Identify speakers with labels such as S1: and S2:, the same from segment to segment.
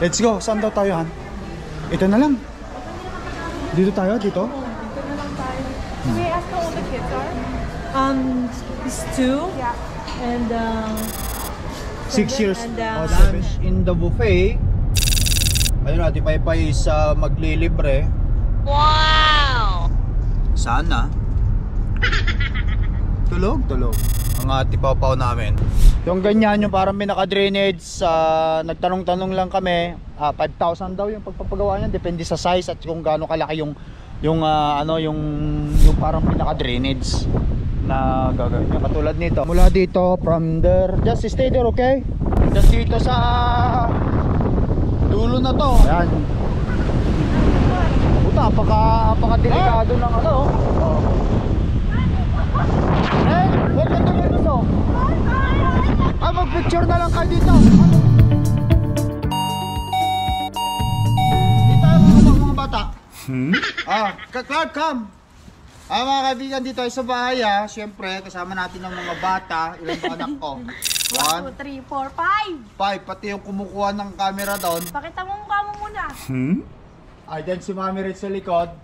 S1: Let's go. Saan daw tayo, Han? Ito na lang. Dito tayo, dito?
S2: Can we ask how old the kids are?
S3: Um, it's two.
S2: Yeah.
S3: And uh,
S1: Six years.
S3: And, uh,
S1: Oh.
S4: Lunch in the buffet. Ayun natin, Paypay sa maglilibre. Wow! Sana. tulog, tulog. Ang ati paw namin.
S1: Yung ganyan, yung parang may naka-drainage, sa nagtanong-tanong lang kami, ah, 5,000 daw yung pagpapagawa niyan, depende sa size at kung gaano kalaki yung yung ah, ano yung yung parang pinaka-drainage na gagawin niya katulad nito. Mula dito from there, just stay there, okay? Just dito sa dulo na to. Ayan. Puta, apaka apaka delikado ng ano. Oh. Eh, welcome to Wilson. Ah, mag-picture na lang kayo dito. Dito tayo mga, mga bata.
S4: Hmm?
S1: Ah, Ka- Clark, come. Ah, mga kaibigan, dito tayo sa bahay ah. Siyempre, kasama natin ang mga bata. Ilan ba anak ko?
S2: One, two,
S1: One,
S2: three, four, five.
S1: five. Pati yung kumukuha ng camera doon.
S2: Pakita mo mukha mo muna.
S4: Hmm?
S1: Ay, dyan si Mami Red sa likod.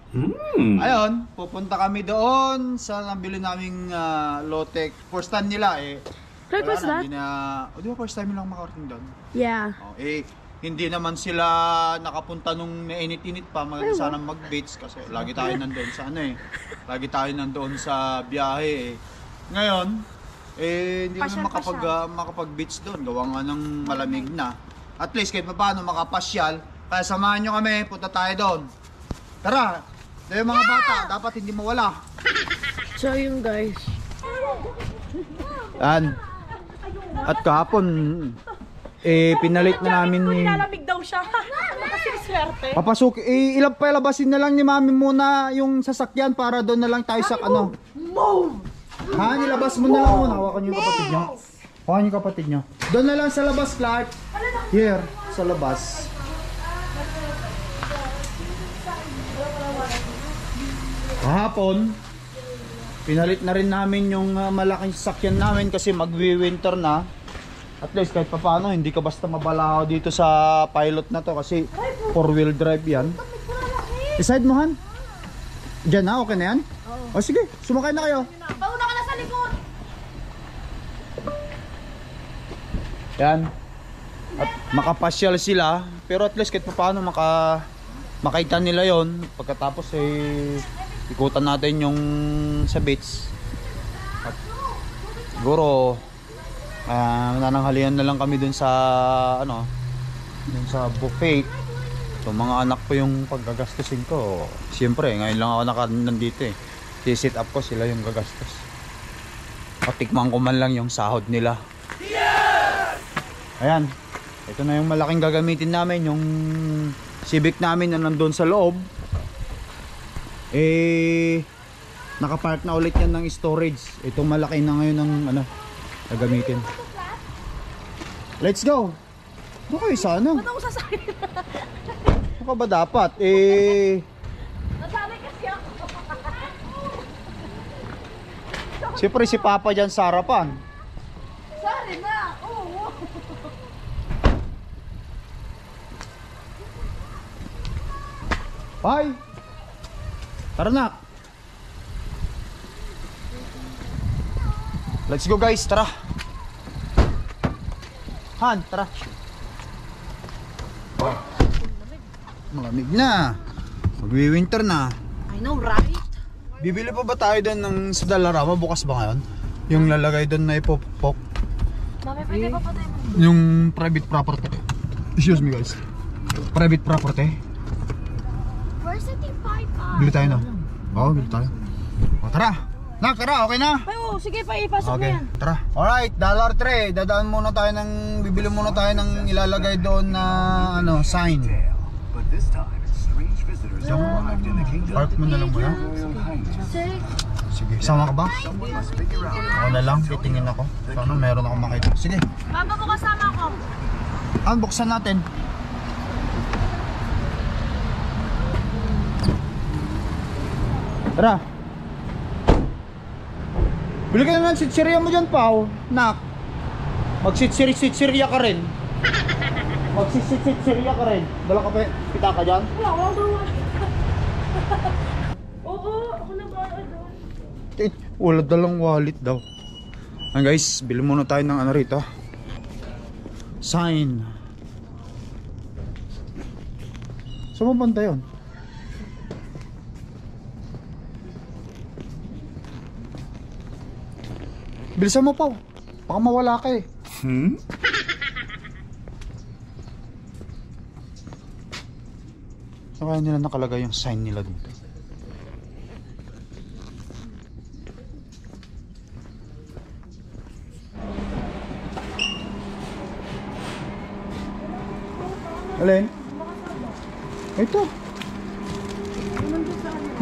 S1: Ayun, pupunta kami doon sa nabili naming uh, low-tech. First time nila eh.
S2: Clark,
S1: Wala
S2: what's
S1: na,
S2: that?
S1: Hindi na, oh, di ba first time nilang makarating doon?
S2: Yeah.
S1: Oh, eh, hindi naman sila nakapunta nung nainit-init pa. Maganda sana mag-beach kasi lagi tayo nandoon sa ano eh. Lagi tayo nandoon sa biyahe eh. Ngayon, eh, hindi
S2: Pasyal,
S1: naman makapag, ah, makapag-beach doon. Gawa nga ng malamig na. At least kahit paano makapasyal. Kaya samahan nyo kami, punta tayo doon. Tara! Dahil mga bata, dapat hindi mawala.
S2: So yun guys.
S1: Yan. At kahapon, eh, pinalit na namin ni...
S2: Nilalamig daw siya. Kasi swerte.
S1: Papasok, eh, ilang palabasin na lang ni mami muna yung sasakyan para doon na lang tayo sa ano. Ha, nilabas mo na lang muna. Hawakan niyo yung kapatid niyo. Hawakan niyo yung kapatid niyo. Doon na lang sa labas, Clark. Here, sa labas. Kahapon, pinalit na rin namin yung ah, malaking sasakyan namin kasi magwi-winter na. At least kahit pa paano, hindi ka basta mabalaho dito sa pilot na to kasi four wheel drive yan. Decide mo han? Diyan na, okay na yan? O sige, sumakay na kayo.
S2: Pauna ka na sa likod.
S1: Yan. At makapasyal sila, pero at least kahit pa paano maka, makita nila yon Pagkatapos eh, ikutan natin yung sa beach. At siguro, ah nananghalian na lang kami dun sa, ano, dun sa buffet. So mga anak ko yung paggagastusin ko. Siyempre, ngayon lang ako naka nandito eh. Si-sit up ko sila yung gagastos. Patikman ko man lang yung sahod nila. Ayan. Ito na yung malaking gagamitin namin, yung Civic namin na nandun sa loob. Eh nakapark na ulit yan ng storage. Itong malaki na ngayon ng ano gagamitin. Let's go. Doon kayo sa ano?
S2: Ba't ako sasakay?
S1: Ano ka ba dapat? Eh
S2: Nasanay kasi ako.
S1: Siyempre si Papa dyan sa harapan.
S2: Sorry na. Oo.
S1: Bye! Tara na! Let's go guys, tara! Han, tara! Malamig na! Magwi-winter na!
S2: I know, right?
S1: Bibili pa ba tayo doon ng sa Dalarama? Bukas ba ngayon? Yung lalagay doon na ipopok.
S2: Mami, pwede pa pa tayo.
S1: Yung private property. Excuse me guys. Private property.
S2: Where's the T5
S1: Bili tayo na. Oo, bili tayo. O, tara! Na, tara, okay na?
S2: Ay, sige pa, ipasok
S1: Okay,
S2: mo yan.
S1: tara. Alright, dollar tray. Dadaan muna tayo ng, bibili muna tayo ng ilalagay doon na, ano, sign.
S5: Arrived in the kingdom.
S1: Park mo na lang muna. Sige, sama ka ba? Ako na lang, titingin ako. Sana meron akong makita. Sige,
S2: Baba mo kasama ko.
S1: unboxan natin. Tara. Bili ka na ng sitsirya mo dyan, Pao. Nak. Magsitsiri-sitsirya ka rin. Magsisit-sit seriya ka rin. Dala ka pa, pita ka dyan?
S2: Wala, wala doon. Oo, ako na ba doon?
S1: Eh, wala dalang wallet daw. Ayan guys, bili muna tayo ng ano rito. Sign. Saan mo banda yun? Bilisan mo pa. Baka mawala ka eh. Hmm? Saan kaya nila nakalagay yung sign nila dito? Alin? Ito.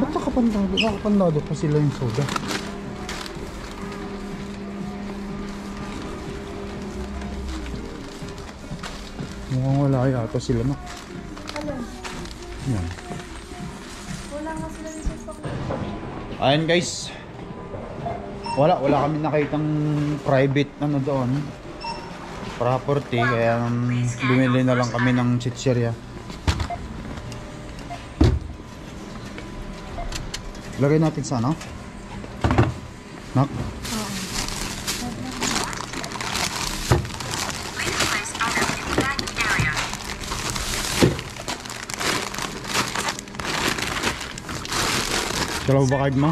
S1: Ba't nakapandado? Nakapandado pa sila yung soda. Wala yata sila no. Yan. Ayan guys. Wala, wala kami nakitang private ano doon property kaya um, bumili na lang kami ng chichirya lagay natin sa ano? nak? Dalawa ba mo?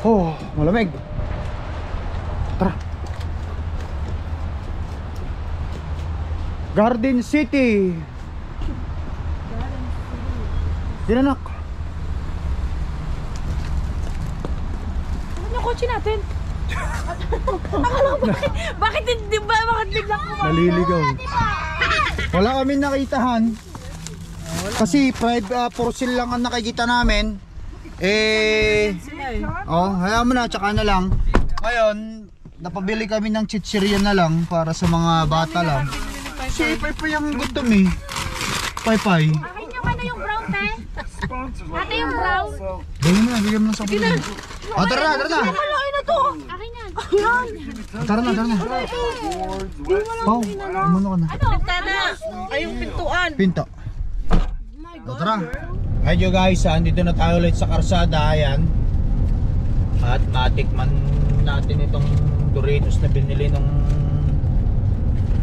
S1: Oh, malamig. Tara. Garden City. Dinanak.
S2: Ano yung kotse natin? Akala ko bakit, bakit hindi ba, bakit biglang kumain?
S1: Naliligaw. Wala kami nakitahan. Kasi private uh, for sale lang ang nakikita namin. Eh, oh, hayaan mo na, tsaka na lang. Ngayon, napabili kami ng chichirya na lang para sa mga bata lang. Si Ipay pa yung gutom eh. Pay-pay.
S2: Akin yung ano yung brown, te? Ate yung brown?
S1: Mo na, bigyan mo na sa kapatid. Oh, tara na, tara na.
S2: Na to. Akin yan. Ayan.
S1: Tara na, tara na. Pau, umano ka na.
S2: Ano? Tana. Ay, yung pintuan.
S1: Pinto. O, tara. Ayun guys, ah, andito na tayo ulit sa karsada, ayan. At natikman natin itong Doritos na binili nung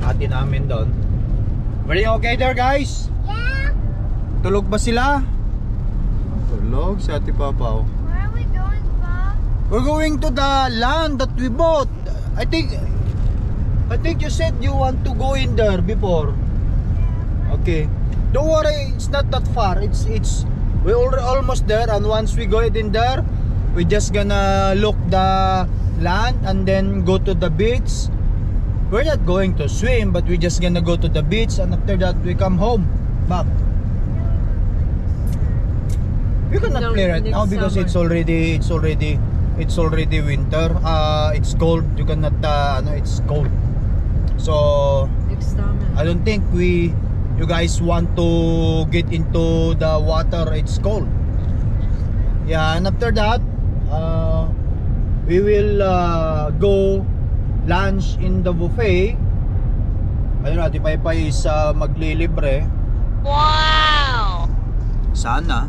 S1: ate namin doon. Were you okay there guys?
S2: Yeah.
S1: Tulog ba sila? Tulog si ate Papaw.
S2: Where are we going, Pa?
S1: We're going to the land that we bought. I think I think you said you want to go in there before. Okay. Don't worry, it's not that far. It's it's we already almost there and once we go in there, we just gonna look the land and then go to the beach. We're not going to swim, but we just gonna go to the beach and after that we come home back. We cannot
S3: No,
S1: play right now because
S3: summer.
S1: it's already it's already it's already winter. Uh it's cold. You cannot uh, ano, it's cold. So
S3: Next summer.
S1: I don't think we you guys want to get into the water it's cold. Yeah, and after that uh we will uh, go lunch in the buffet. Ayun natin Paypay is uh, maglilibre.
S2: Wow!
S1: Sana.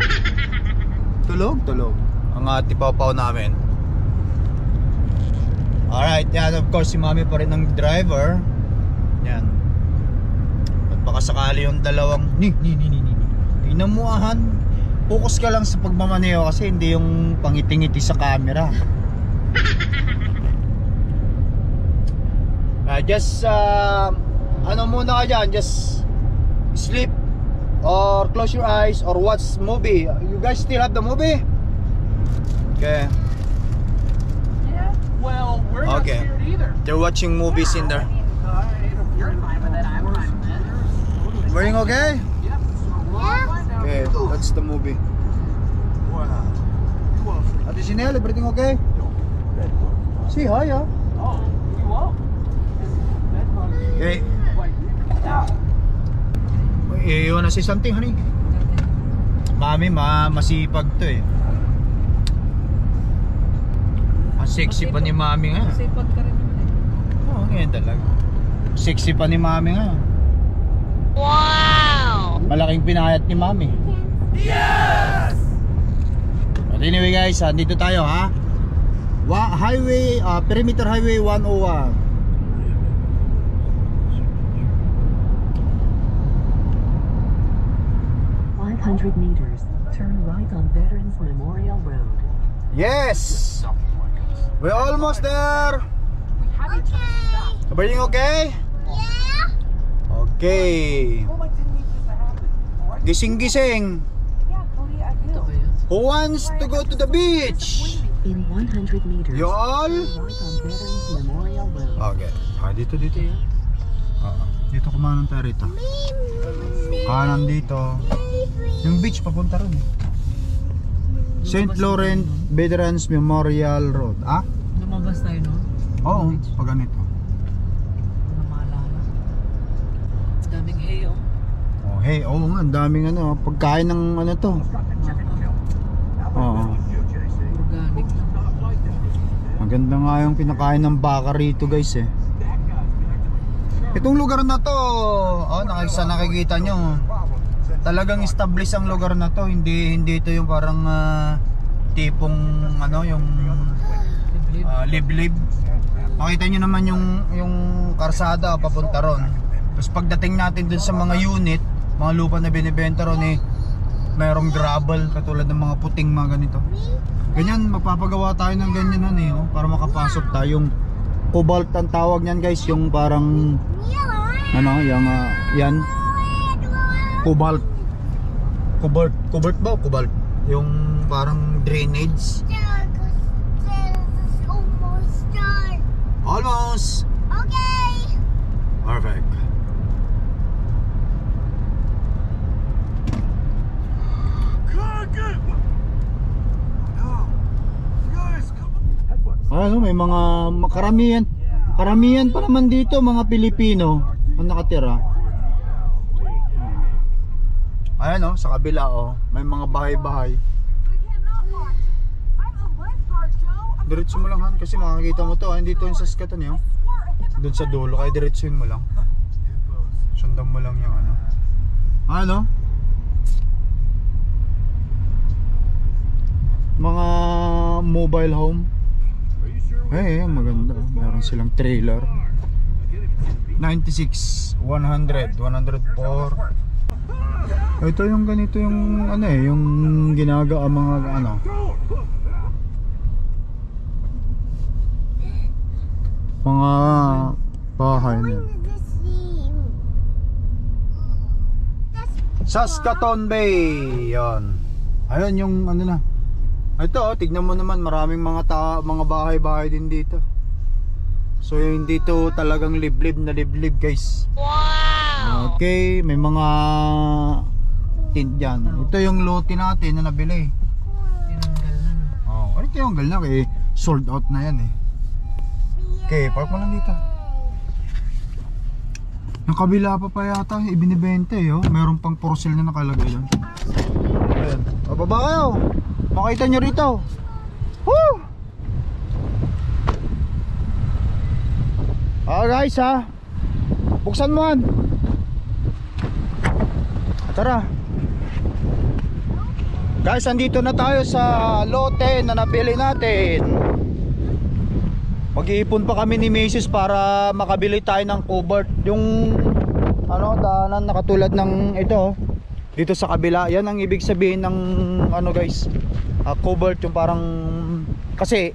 S1: tulog, tulog. Ang uh, tipaw namin. Alright, yan of course si mami pa rin ang driver. Yan. At baka sakali yung dalawang ni ni ni ni ni. ni. Tingnan mo ahan. Focus ka lang sa pagmamaneo kasi hindi yung pangiti-ngiti sa camera. Uh, just uh, ano muna ka dyan, just sleep or close your eyes or watch movie. You guys still have the movie? Okay.
S6: Well, we're not
S1: Okay.
S6: scared either.
S1: They're watching movies in there.
S6: You're fine with it. I'm fine with it.
S1: Wearing okay?
S2: Yeah.
S1: Okay, that's the movie. Ate Chanel, everything okay? Say hi, ah.
S6: Oh, we won't.
S1: Okay. Uy. iiwan na si something, honey. Mami, ma masipag to eh. Ang sexy pa ni Mami nga.
S2: Sipag ka rin naman eh.
S1: Oo, ngayon talaga. Sexy pa ni Mami nga. Wow! Malaking pinayat ni Mami. Yes! But anyway guys, ah, dito tayo ha. Wa highway, ah, Perimeter Highway 101.
S7: Five hundred meters, turn right on Veterans Memorial Road.
S1: Yes! We're almost there! Everything okay? Yeah! Okay. Gising-gising. Who wants to go to the beach?
S7: In 100 meters,
S1: You all? Okay. Ah, dito, dito. Oo. Dito kumanan tayo rito. Kanan dito. Yung beach papunta eh. St. Laurent Veterans Memorial Road. Ah?
S3: Lumabas tayo, no?
S1: Oo, pag ganito.
S3: Ano maalala? Daming hay, oh.
S1: Oh, hey, oo nga, ang daming ano, pagkain ng ano to. Oo.
S3: Organic lang.
S1: Maganda nga yung pinakain ng baka rito guys eh. Itong lugar na to, oh, nakisa nakikita nyo. Talagang established ang lugar na to, hindi hindi ito yung parang ah, tipong ano, yung Ah, liblib. Makita nyo naman yung yung karsada papunta ron. Tapos pagdating natin dun sa mga unit, mga lupa na binibenta ron eh, mayroong gravel katulad ng mga puting mga ganito. Ganyan, magpapagawa tayo ng ganyan nun eh, oh, para makapasok tayong cobalt ang tawag niyan guys, yung parang ano, yung ah, yan cobalt. Cobalt, cobalt ba? Cobalt. Yung parang drainage.
S8: almost done.
S1: Almost.
S8: Okay.
S1: Perfect. Ano, may mga makaramihan. Karamihan pa naman dito mga Pilipino ang nakatira. Ayan oh, sa kabila oh, may mga bahay-bahay. Diretso mo lang han kasi makakita mo to, ah, hindi to yung saskatan yun. Doon sa dulo, kaya diretsuin mo lang. Sundan mo lang yung ano. Ano? Mga mobile home. Eh, maganda. Meron silang trailer. 96, 100, 104. Ito yung ganito yung ano eh, yung ginagawa mga ano. Mga bahay na. Saskatoon Bay. Yon. Ayun yung ano na. Ito, oh, tignan mo naman maraming mga ta mga bahay-bahay din dito. So hindi to talagang liblib na liblib, guys. Wow. Okay, may mga tint dyan. Ito yung lote natin na nabili.
S3: Tinanggal na?
S1: Oh, ano tinanggal na kay sold out na yan eh. Okay, park mo lang dito. Yung kabila pa pa yata, ibinibenta eh, oh. Meron pang for na nakalagay doon. Ayan. Bababa kayo. Makita nyo rito. Woo! Ah guys ha. Buksan mo han. Tara. Guys, andito na tayo sa lote na nabili natin. Mag-iipon pa kami ni Macy's para makabili tayo ng covert. Yung ano, daanan na katulad ng ito. Dito sa kabila. Yan ang ibig sabihin ng ano guys. Uh, covert yung parang kasi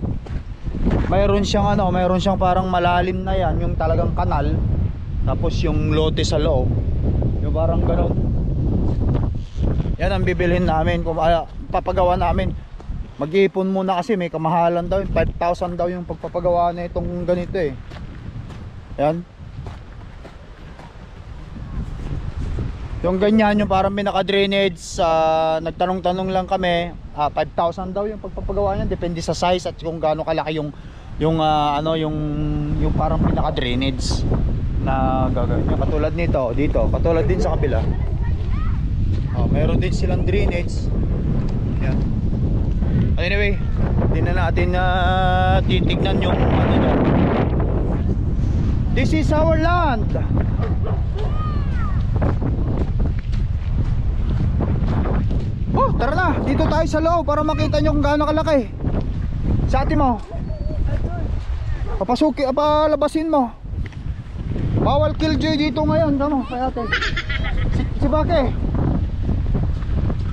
S1: mayroon siyang ano, mayroon siyang parang malalim na yan, yung talagang kanal. Tapos yung lote sa loob. Yung parang gano'n. Yan ang bibilhin namin uh, papagawa namin. Mag-iipon muna kasi may kamahalan daw, 5,000 daw yung pagpapagawa na itong ganito eh. Yan. Yung ganyan, yung parang may naka-drainage, uh, nagtanong-tanong lang kami, ah, 5,000 daw yung pagpapagawa niyan, depende sa size at kung gaano kalaki yung yung ah, ano yung yung parang pinaka-drainage na gagawin. Katulad nito, dito, katulad din sa kabila. Mayroon din silang drainage. Anyway, hindi na natin na titignan yung ano dyan. This is our land. Oh, tara na. Dito tayo sa loob para makita nyo kung gaano kalaki. Sa ate mo. Papasuki, palabasin mo. Bawal killjoy dito ngayon, ano, kay ate. Si, si Bake.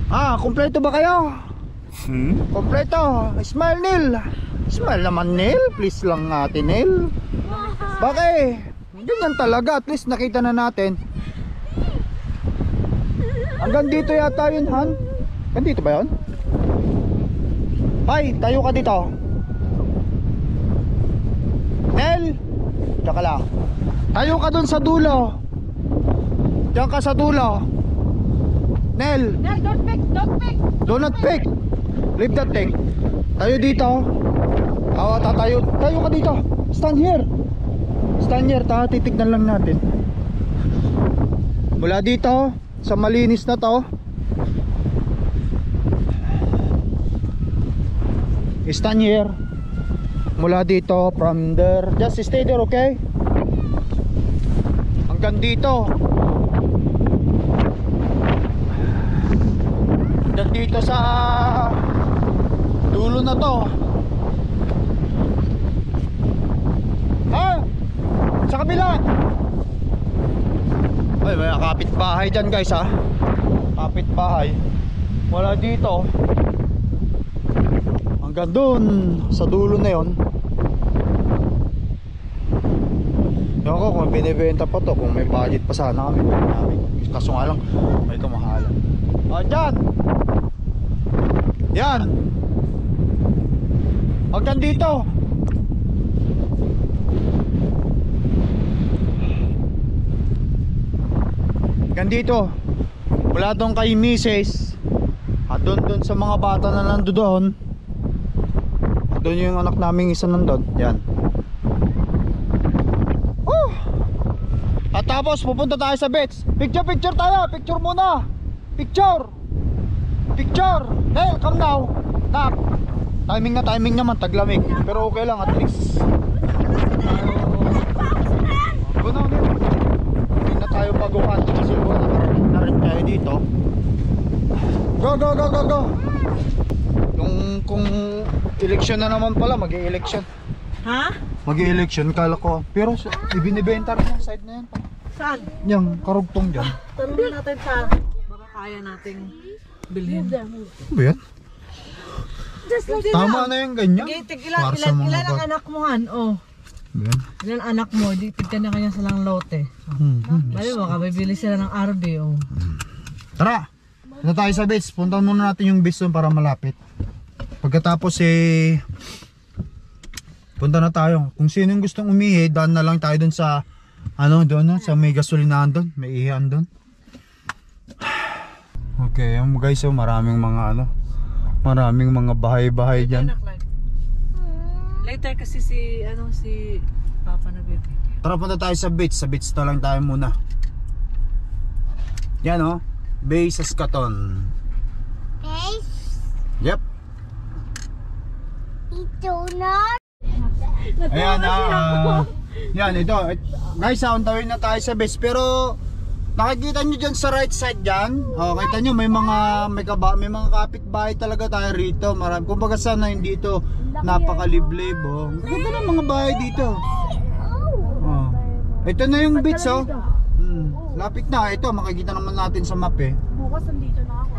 S1: Ah, kompleto ba kayo?
S9: Hmm?
S1: Kompleto. Smile Neil. Smile naman Neil, please lang ate Neil. Bake. Ganyan talaga, at least nakita na natin. Hanggang dito yata yun, Han. Hanggang dito ba yun? Ay, tayo ka dito. Nel! Tsaka lang. Tayo ka dun sa dulo. Diyan ka sa dulo. Nel!
S2: Nel, don't pick, don't pick.
S1: Do not pick. Leave that thing. Tayo dito. Awa, tatayo. Tayo ka dito. Stand here. Stand here. Ta, titignan lang natin. Mula dito, sa malinis na to. Stand here. Mula dito, from there. Just stay there, okay? Hanggang dito. Hanggang dito sa dulo na to. Ha? Sa kabila. Ay, may kapitbahay dyan guys ha. Kapitbahay. Wala dito. Hanggang dun sa dulo na yon. Ewan ko kung binibenta pa to Kung may budget pa sana kami. Kaso nga lang May kamahalan O dyan Yan Hanggang dito. Hanggang dito. Mula doon kay Mrs. At doon doon sa mga bata na nando doon. Doon yung anak naming isa nandun Yan. Woo! At tapos pupunta tayo sa beach Picture picture tayo. Picture muna. Picture. Picture. Nel come now. Nak Timing na timing naman taglamig. Pero okay lang at least. Go na Nel Hindi na tayo baguhan. Kasi nakarating na rin tayo dito. Go go go go go. Yung kung election na naman pala mag-i-election
S2: Ha?
S1: mag-i-election kala ko. Pero ibinibenta rin yung side na yan.
S3: Saan?
S1: yung karugtong dyan.
S3: Tanungin natin sa baka kaya nating bilhin.
S1: ano ba yan? Tama na yung ganyan
S3: Tig, ilan,
S1: Para sa
S3: ilan,
S1: mga
S3: ilan ang
S1: bata.
S3: anak mo han? Oh,
S1: Ano yan?
S3: ilan anak mo? Di tignan na kanya silang lote.
S1: Hmm, hmm.
S3: Bali mo, kabibili sila ng RB oh.
S1: tara punta tayo sa beach punta muna natin yung beach doon para malapit pagkatapos eh punta na tayo kung sino yung gustong umihi daan na lang tayo doon sa ano doon no? sa may gasolinahan doon may ihian doon okay yung guys so maraming mga ano maraming mga bahay-bahay dyan
S3: Anak lang. Later kasi si, ano, si Papa na baby.
S1: Tara punta tayo sa beach. Sa beach na lang tayo muna. Yan oh. Bay Saskatoon.
S8: Guys,
S1: Yep.
S8: ito na.
S1: Ayan ah. yan ito. Guys, ah, untawin na tayo sa beach. Pero nakikita nyo dyan sa right side dyan. Oh, kita nyo may mga may, kaba, may mga kapitbahay talaga tayo rito. Marami. Kumbaga sana hindi ito napakaliblib. Oh. Ganda ng mga bahay dito. Oh. Ito na yung beach oh. Hmm. Lapit na. Ito makikita naman natin sa map eh.
S2: Bukas nandito na ako.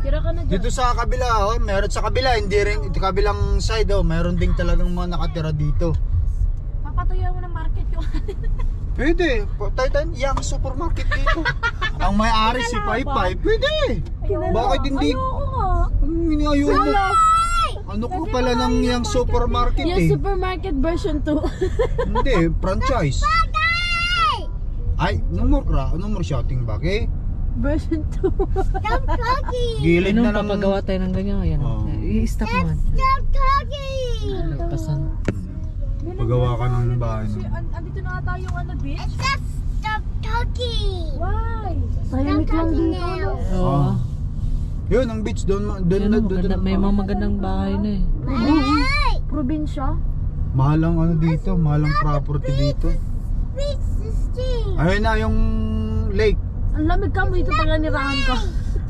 S2: Tira ka na dyan.
S1: Dito sa kabila, oh, meron sa kabila, hindi rin, kabilang side, oh, meron ding talagang mga nakatira dito.
S2: Papatuyan mo ng market yung
S1: Pwede, tayo, yung supermarket dito. Ang may-ari si Pai Pai, pwede. Bakit hindi?
S2: Ayoko nga.
S1: Ayaw mo. Ano ko pala ng yung supermarket
S2: Yung
S1: eh?
S2: supermarket version 2.
S1: Hindi, franchise. Ay, numor ra, numor shouting bag eh.
S2: version 2.
S8: Stop talking.
S1: Gilid
S3: Anong
S1: na ng...
S3: papagawa tayo ng ganyan? Ayan.
S1: Oh.
S3: I-stop mo
S1: Pagawa ka ng bahay.
S2: Andito na yung ano beach.
S8: Stop, stop
S9: talking.
S2: Why? Tahimik lang dito.
S3: Oo.
S1: Ah. Yun, ang beach doon. Doon na,
S3: maganda, may mga magandang bahay na eh.
S9: Hey,
S2: Probinsya?
S1: Mahal ang ano dito, mahal ang property dito.
S9: sting.
S1: Ayun na yung lake.
S2: Ang lamig ka mo dito pag nanirahan ka.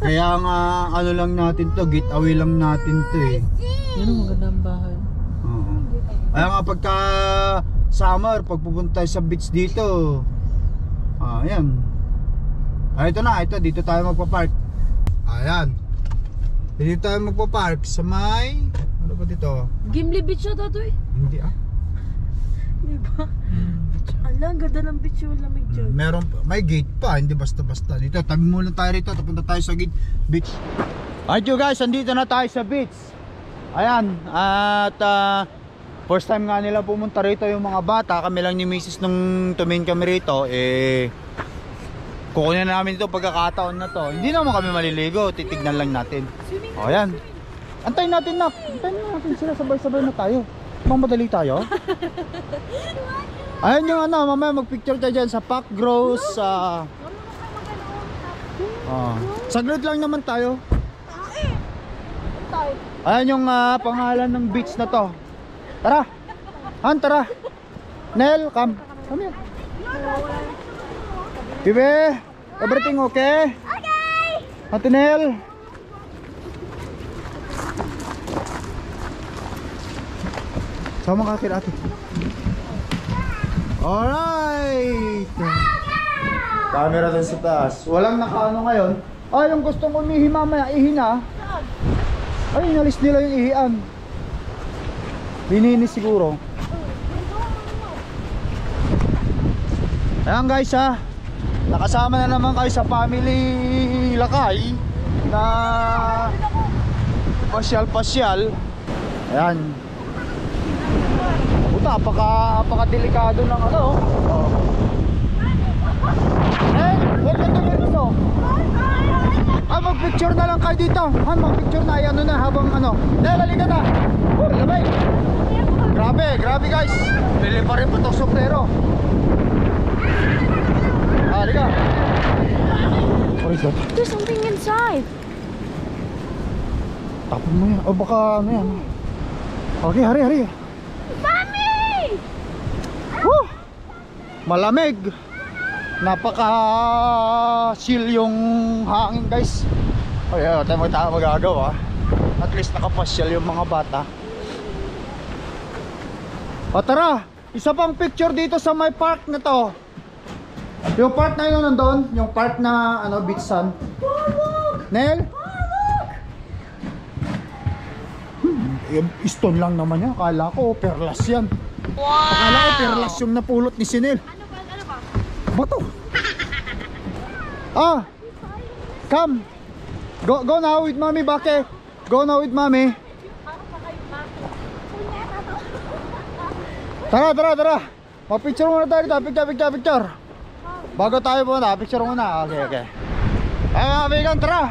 S1: Kaya nga ano lang natin to, getaway lang natin to eh.
S3: Yan ang magandang bahay.
S1: Kaya nga pagka summer, pag pupunta sa beach dito, ah, ayan. Ah, ito na, ito, dito tayo magpa-park. Ayan. Dito tayo magpa-park sa may, ano ba dito?
S2: Gimli Beach siya tato eh.
S1: Hindi ah.
S2: Di ba? Ala, ang ganda ng beach yung lamig dyan.
S1: Meron, may gate pa, hindi basta-basta. Dito, tabi muna tayo rito, tapunta tayo sa gate, beach. Alright you guys, andito na tayo sa beach. Ayan, at ah, first time nga nila pumunta rito yung mga bata. Kami lang ni Mrs. nung tumingin kami rito, eh, kukunin na namin ito pagkakataon na to. Hindi naman kami maliligo, titignan lang natin. O, ayan. Antayin natin na, antayin natin sila, sabay-sabay na tayo. Mamadali tayo. Ayan yung ano, mamaya magpicture tayo dyan sa Pac Gross sa... Ah, saglit lang naman tayo. Ayan yung ah, pangalan ng beach na to. Tara. Han, tara. Nel, come. Come here. Bibe, everything okay? Okay. Ate Nel. Sama ka kay ate. Alright! Camera dun sa taas. Walang nakaano ngayon. Ah, yung gustong umihi mamaya, ihi na. Ay, inalis nila yung ihian. Lininis siguro. Ayan guys ha. Nakasama na naman kayo sa family lakay na pasyal-pasyal. Ayan. Puta, apaka, apaka delikado ng ano. Oh. Eh, welcome to Mirso. Ah, magpicture na lang kayo dito. Han, magpicture na. Ano na habang ano. Dahil, halika na. Oh, lamay. Grabe, grabe guys. Bili pa rin pa itong sombrero. Ah, halika. What is that?
S2: There's something inside.
S1: Tapon mo yan. O baka ano yan. Okay, hari, hari.
S2: Mami!
S1: Woo! Malamig. Napaka chill yung hangin guys. Ay, oh, tayo magtaka magagawa. At least nakapasyal yung mga bata. O tara, isa pang picture dito sa my park na to. Yung park na yun nandun, yung park na ano, beach sun. Nel? Hmm, stone lang naman yan. Akala ko perlas yan. Akala ko perlas yung napulot ni Sinel.
S2: Ano ba? Ano ba?
S1: Bato. Ah. Come. Go go now with mommy, Bake. Go now with mommy. Tara, tara, tara. Mag-picture muna tayo dito. Picture, picture, picture. Bago tayo muna, picture muna. Okay, okay. Ay, kaibigan, tara.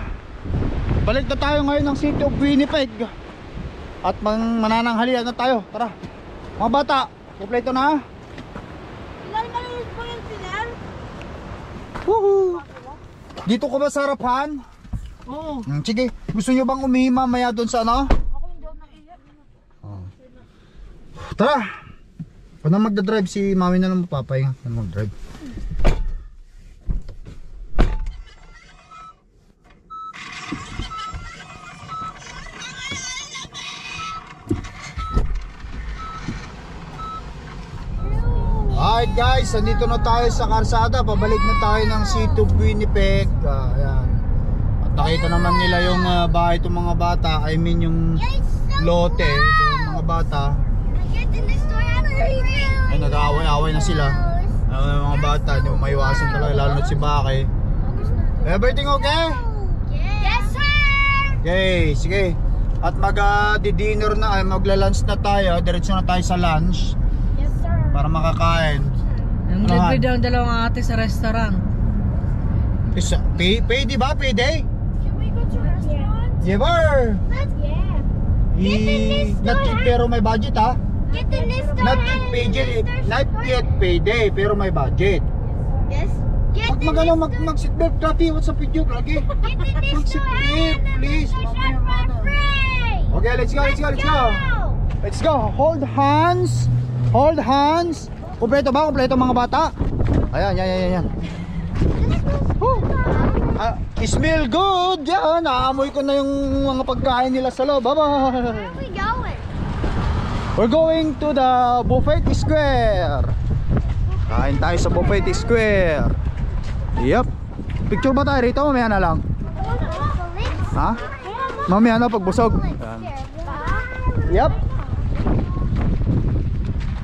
S1: Balik na tayo ngayon ng City of Winnipeg. At mang manananghalian na tayo. Tara. Mga bata, kompleto na.
S2: Ilan malinis po yung sinan?
S1: Woohoo! Dito ko ba sa harapan?
S3: Oo.
S1: Hmm, sige, gusto nyo bang umihi mamaya doon sa ano?
S2: Ako hindi ako naiyak.
S1: Tara! Kung na magdadrive si mami na lang mapapahinga. Ano magdrive? Alright guys, andito na tayo sa karsada. Pabalik na tayo ng C2 Winnipeg. Ah, ayan. At nakita naman nila yung ah, bahay itong mga bata. I mean yung lote itong mga bata.
S9: Get in the store.
S1: Ay, nag-aaway-aaway na sila. Ano yung mga bata, hindi mo maiwasan talaga, lalo na si Bake. Everything okay?
S9: Yes, sir.
S1: Okay, sige. At mag-dinner na, ay magla-lunch na tayo. Diretso na tayo sa lunch
S9: Yes, sir.
S1: para makakain.
S3: Ang
S1: Ano,
S3: libre daw ang dalawang ate sa restaurant.
S1: Isa, pay, pay di ba? Payday?
S9: Can we go to restaurant?
S1: Never!
S9: Yeah.
S1: I, not yet, pero may budget ha.
S9: Get the store.
S1: Not yet payday, not yet payday, pero may budget.
S9: Yes. Get
S1: ano, mag, mag seatbelt lagi. What's up with you lagi? Mag seatbelt, please. Mamaya, mana. Okay, let's go, let's go, let's go. Let's go. Hold hands. Hold hands. Kompleto ba? Kompleto mga bata? Ayan, yan, yan, yan. Ah, smell good. Yan, naamoy ko na yung mga pagkain nila sa loob. Bye-bye. We're going to the Buffet Square. Kain tayo sa Buffet Square. Yep. Picture ba tayo rito? Mamaya na lang. Ha? Mamaya na pagbusog. Yan. Yep.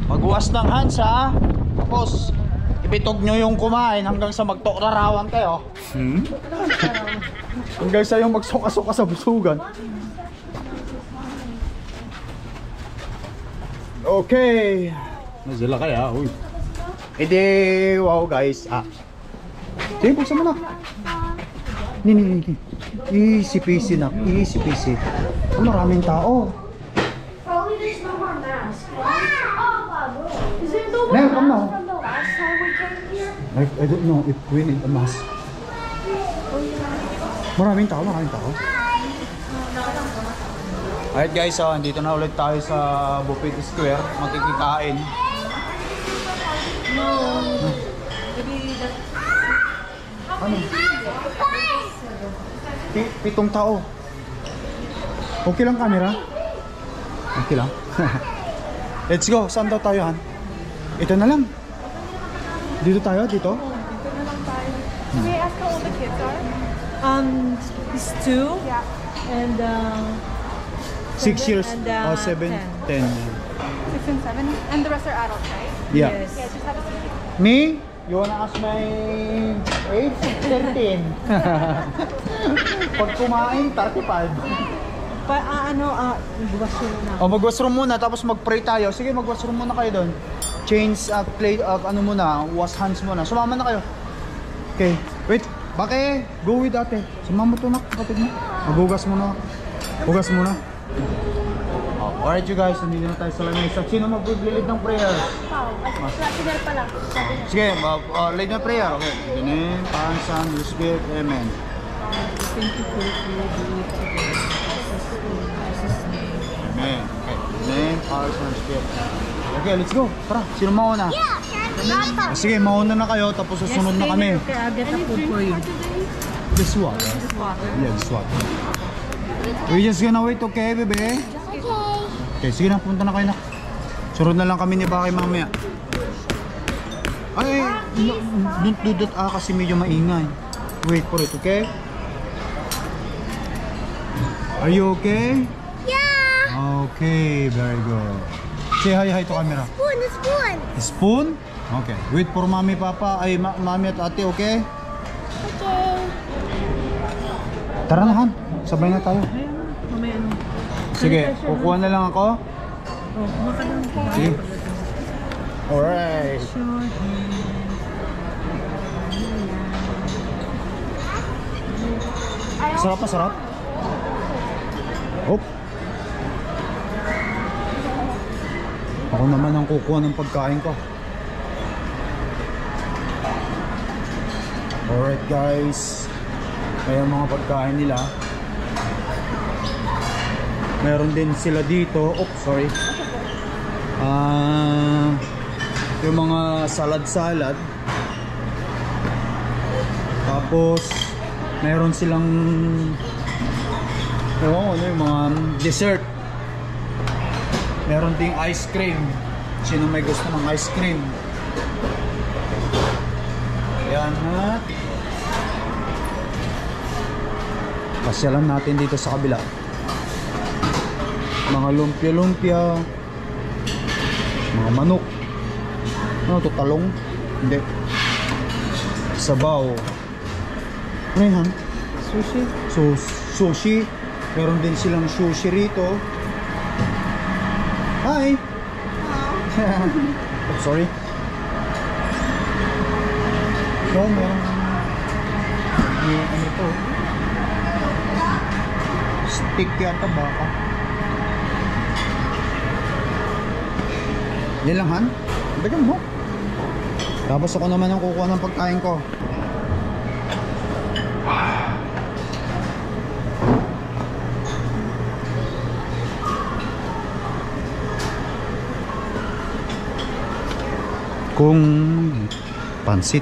S1: Magwas ng hands ha. Tapos, ibitog nyo yung kumain hanggang sa magtokrarawan kayo. Hmm? hanggang sa yung magsuka-suka sa busugan. Okay. Nazala kaya, uy. Ede, wow guys. Ah. Sige, buksan mo na. Ni, ni, ni, ni. Easy peasy na. Easy peasy. Oh, maraming tao. Mel, come now. I, I don't know if we need a mask. Maraming tao, maraming tao. Alright guys, so andito na ulit tayo sa Buffet Square. Magkikikain. Ano? Pi- pitong tao. Okay lang camera? Okay lang. Let's go. Saan daw tayo, Han? Ito na lang. Dito tayo, dito?
S2: May I ask how old the kids are?
S3: Um, he's two. Yeah. And uh,
S1: Six
S3: Seven
S1: years.
S3: and, uh,
S1: oh, seven,
S3: ten.
S1: ten.
S2: Six and seven. And the rest are adults, right?
S1: Yeah.
S3: yes.
S2: Yeah, just have a seat.
S1: Me? You wanna ask my age? 13. Pag kumain, 35.
S3: Pa, ah, ano, bukas yun na.
S1: O mag-washroom muna, tapos mag-pray tayo. Sige, mag-washroom muna kayo doon. Change, uh, play, uh, ano muna, wash hands muna. Sumama na kayo. Okay. Wait, Bake, go with ate. Sumama to na, kapatid mo. Maghugas muna. Hugas muna. Oh, alright you guys, nandito na tayo sa lamesa. Sino mag-lead ng prayer?
S8: Sinel pa lang.
S1: Sige, uh, uh, lead ng prayer. Okay. In the name, Father, Son, Holy Spirit. Amen.
S3: Thank you for
S1: Amen. Okay. In the name, Father, Son, Holy Spirit. Okay, let's go. Tara, sino mauna?
S8: Yeah, Papa.
S1: Ah, Sige, mauna na kayo, tapos susunod na kami.
S3: Okay, I'll get the food for you.
S1: This water. Yeah, this water. We're just gonna wait, okay, bebe?
S8: Okay.
S1: Okay, sige na, punta na kayo na. Sunod na lang kami ni Bakay mamaya. Ay, no, don't do that ah, kasi medyo maingay. Wait for it, okay? Are you okay?
S8: Yeah.
S1: Okay, very good. Say hi hi to camera.
S8: Spoon, spoon.
S1: Spoon? Okay. Wait for mami, papa, ay ma- mami at ate, okay?
S8: Okay.
S1: Tara na, Han. Sabay na tayo.
S3: Mamaya ano.
S1: Sige, kukuha na lang ako.
S3: Oh, kuha ka lang.
S1: Sige. Alright. Sarap pa, sarap. Oh. Ako naman ang kukuha ng pagkain ko. Alright guys. Ayan mga pagkain nila. Meron din sila dito. Oh, sorry. Ah, yung mga salad-salad. Tapos meron silang oh, ano yung mga dessert. Meron ding ice cream. Sino may gusto ng ice cream? Yan ha. Pasyalan natin dito sa kabila. Mga lumpia-lumpia. Mga manok. Ano to? Talong? Hindi. Sabaw. Ano yan?
S3: Sushi.
S1: So, sushi. Meron din silang sushi rito. Hi! oh, sorry. So, meron may ano to stick yata baka Nilanghan? Dagan mo. Tapos ako naman ang kukuha ng pagkain ko. Kung pansit.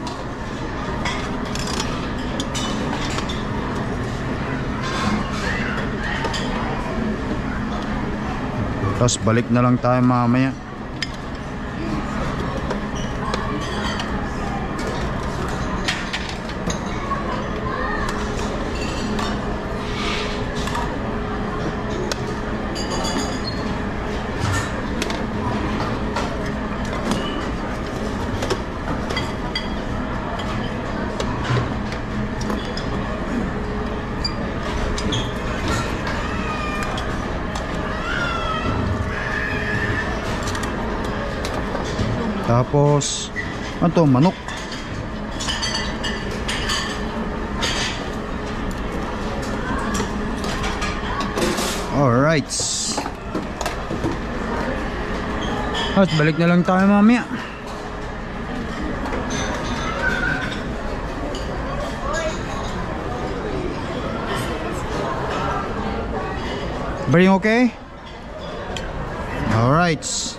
S1: Tapos balik na lang tayo mamaya. Tapos, ano to? Manok. Alright. At balik na lang tayo mamaya. Bring okay? Alright.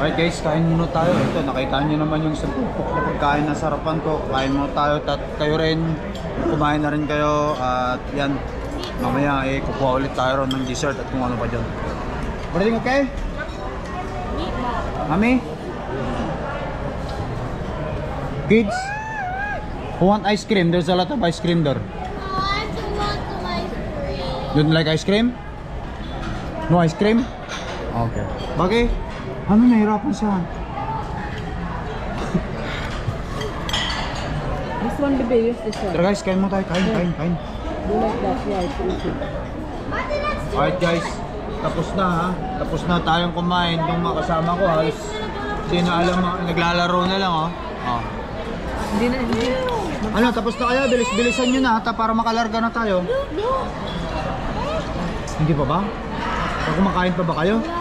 S1: Alright guys, kain muna tayo. Ito, nakita nyo naman yung sabupok na pagkain na sarapan ko. Kain muna tayo at kayo rin. Kumain na rin kayo. At yan, mamaya eh, kukuha ulit tayo ron ng dessert at kung ano pa dyan. Everything okay? Mami? Kids? Who want ice cream? There's a lot of ice cream there.
S8: I don't want ice cream.
S1: Don't like ice cream? No ice cream? Okay. Bakit? Ano nahirapan siya?
S3: This one, baby, use this one.
S1: Tara guys, kain mo tayo. Kain, kain, kain.
S3: Do like that, yeah, it's easy.
S1: Alright guys, tapos na ha. Tapos na tayong kumain. Yung mga kasama ko halos sino alam mo, naglalaro na lang oh. oh.
S3: Hindi na, hindi.
S1: Ano, tapos na kaya? Bilis, bilisan nyo na ta para makalarga na tayo. Hindi pa ba? Pag kumakain pa ba kayo?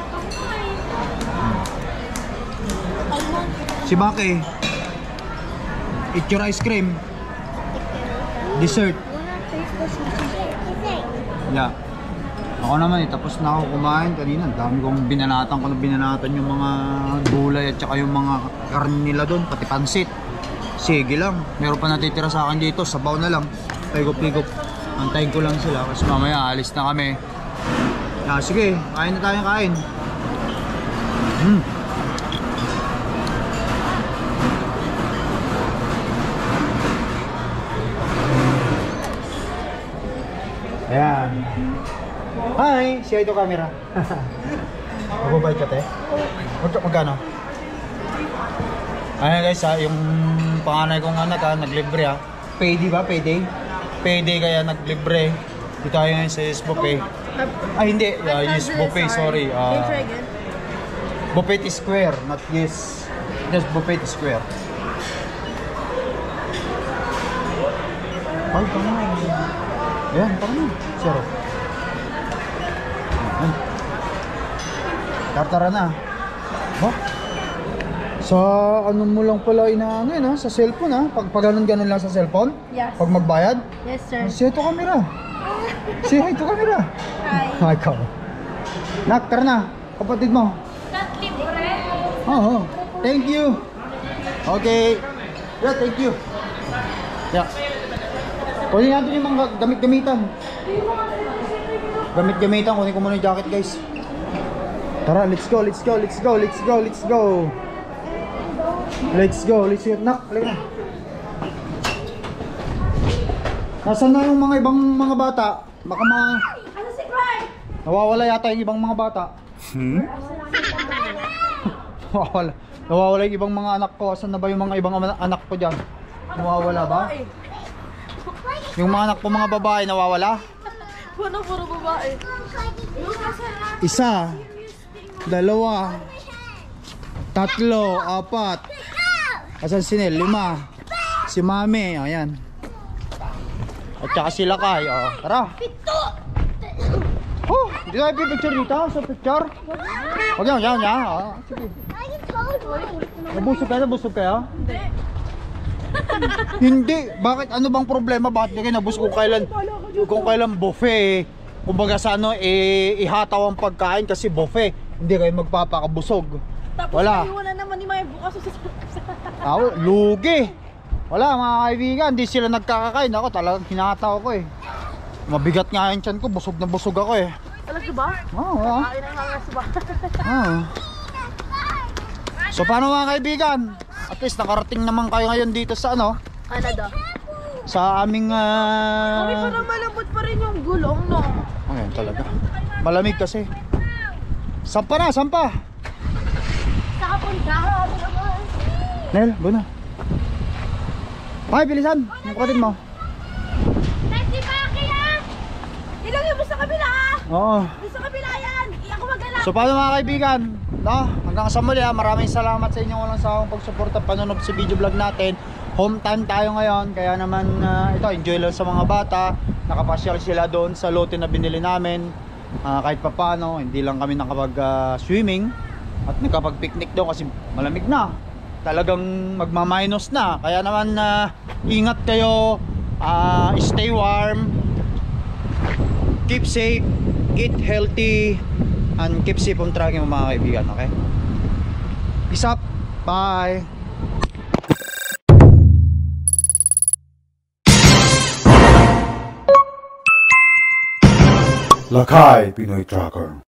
S1: Si Baki. Eat your ice cream. Dessert. Yeah. Ako naman eh, tapos na ako kumain kanina. Dami kong binanatan ko na binanatan yung mga gulay at saka yung mga karne nila doon, pati pansit. Sige lang, meron pa natitira sa akin dito, sabaw na lang. Pigop-pigop. Antayin ko lang sila kasi mamaya alis na kami. Ah, sige, kain na tayo kain. Hmm. Siya ito camera. Magbabay ka te? Mag magkano? Ayan guys ha, yung panganay kong anak ha, naglibre ha. Payday ba? Payday? Payday kaya naglibre. Dito tayo ngayon sa Yes Buffet. Ay hindi, uh, Yes Buffet, sorry. Uh, Buffet Square, not Yes. Yes Buffet Square. Ay, tama na. Ayan, tama na. Zero. Tartara na. Ba? Sa ano mo lang pala inaano yun ha? Sa cellphone ha? Pag, pag ganun ganun lang sa cellphone?
S8: Yes.
S1: Pag magbayad?
S8: Yes, sir.
S1: Say to camera. Say hi to camera.
S8: Hi.
S1: Hi, ikaw. Nak, tara na. Kapatid mo.
S8: Tat libre.
S1: Oo. Thank you. Okay. Yeah, thank you. Yeah. Kunin natin yung mga gamit-gamitan. Gamit-gamitan. Kunin ko muna yung jacket, guys. Tara, let's go, let's go, let's go, let's go, let's go. Let's go, let's go. Nak, halika na. Nasaan na yung mga ibang mga bata? Baka mga...
S8: Ano si Clark?
S1: Nawawala yata yung ibang mga bata. Hmm? Nawawala. Nawawala yung ibang mga anak ko. Saan na ba yung mga ibang anak ko dyan? Nawawala ba? Yung mga anak ko mga babae nawawala?
S2: Puro, puro babae.
S1: Isa, dalawa, tatlo, apat. Asan si Nel? Lima. Si Mami, ayan. At saka si Lakay, oh. Tara. Oh, di tayo picture dito sa picture. Huwag yan, yan, yan. Oh. Sige. Nabusog kayo, nabusog kayo? Hindi. Bakit? Ano bang problema? Bakit kayo nabusog kung kailan, kung kailan buffet? Kumbaga sa ano, eh, ihataw ang pagkain kasi buffet. Hindi kayo magpapakabusog.
S2: Tapos
S1: Wala.
S2: naiwanan naman ni Maya bukas sa
S1: Ah, lugi. Wala mga kaibigan, hindi sila nagkakakain. Ako talagang hinataw ko eh. Mabigat nga yung tiyan ko, busog na busog ako eh.
S2: Talaga ba?
S1: Oo, oh,
S2: Kain ang hangas ba?
S1: Ah. So paano mga kaibigan? At least nakarating naman kayo ngayon dito sa ano?
S2: Canada.
S1: Sa aming
S2: Mami,
S1: ah...
S2: parang malambot pa rin yung gulong, no?
S1: Ayun talaga. Malamig kasi. Sampa na, sampa.
S8: Saka punta.
S1: Nel, go na. Ay, bilisan. Yung kapatid mo.
S8: Si Maki ah!
S2: Ilagay mo sa kabila, ah!
S1: Oo.
S2: Doon sa kabila yan! Iyak ko magala!
S1: So paano mga kaibigan? No? Hanggang sa muli ha. Maraming salamat sa inyong walang sawang pagsuporta panonood sa video vlog natin. Home time tayo ngayon. Kaya naman ah, ito, enjoy lang sa mga bata. Nakapasyal sila doon sa lote na binili namin. Ah, kahit papano, hindi lang kami nakapag ah, swimming at nakapag-picnic doon kasi malamig na. Talagang magma-minus na. Kaya naman na ingat kayo. ah, stay warm. Keep safe. Eat healthy and keep safe on tracking mga kaibigan, okay? Peace up. Bye.
S4: Lakay Pinoy Tracker